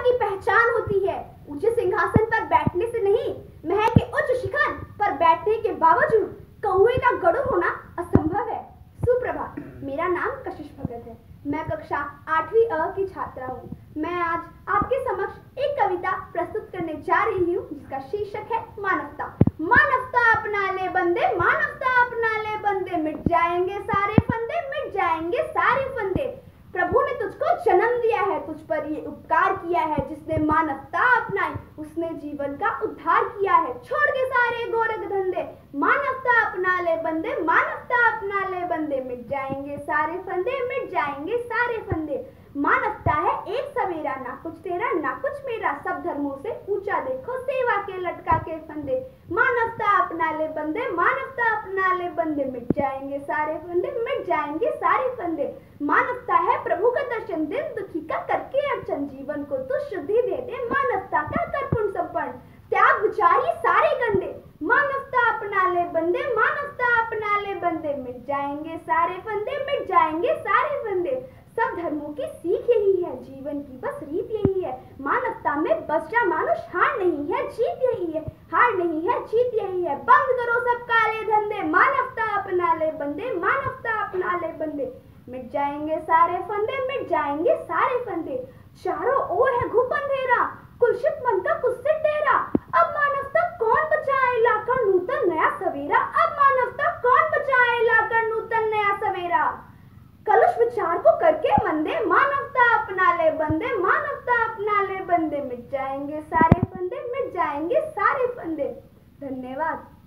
की पहचान होती है। ऊँचे सिंहासन पर बैठने से नहीं, महल के उच्च शिखर पर बैठने के बावजूद कौए का गड़ू होना असंभव है। सुप्रभात मेरा नाम कशिश भगत है। मैं कक्षा आठवीं अ की छात्रा हूँ। मैं आज आपके समक्ष एक कविता प्रस्तुत करने जा रही हूँ, जिसका शीर्षक है मानवता। मानवता अपना ले बंदे, मानवता अपना ले बंदे, मिट जाएँगे सारे फंदे मिट जाएँगे सारे फंदे प्रभु ने तुझको जन्म दिया है तुझ पर ये उपकार किया है, जिसने मानवता अपनाई, उसने जीवन का उद्धार किया है। छोड़ के सारे गोरख धंधे, मानवता अपना ले बंदे, मानवता अपना ले बंदे। मिट जाएँगे सारे फंदे, मिट जाएँगे सारे फंदे। मानवता है एक सवेरा, ना कुछ तेरा, ना कुछ मेरा। सब धर्मों से ऊँचा देखो, सेवा के लटका के फंदे। मानवता अपना ले बंदे, मानवता अपना ले बंदे। मिट जाएँगे सारे फंदे, मिट जाएँगे सारे फंदे। मानवता है प्रभु का दर्शन, दिन दुखी का करके जीवन को तो शुद्धि दे दे मानवता का कर पुण्य संपन्न। त्याग विचारी सारे गंदे। मानवता अपना ले बंदे, मानवता अपना ले बंदे। मिट जाएँगे सारे फंदे, मिट जाएँगे सारे फंदे। सब धर्मों की सीख यही है, जीवन की बस रीत यही है। मानवता में बस जा मानुष, हार नहीं है, जीत यही है। हार नहीं है, जीत यही है। बंद करो सब काले धंधे। मानवता अपना ले बंदे, मानवता अपना ले बंदे। मिट जाएँगे सारे फंदे, मिट जाएँगे सारे फंदे। चारों ओर है घुप अंधेरा कुलशित मन का कुत्से टेरा। अब मानवता कौन बचाए लाकर नूतन नया सवेरा। अब मानवता कौन बचाए लाकर नूतन नया सवेरा। कलुष विचार को करके मंदे मानवता अपना ले, बंदे मानवता अपना ले। बंदे मिट जाएँगे, सारे फंदे मिट जाएँगे, सारे फंदे धन्यवाद।